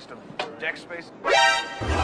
waste of deck space.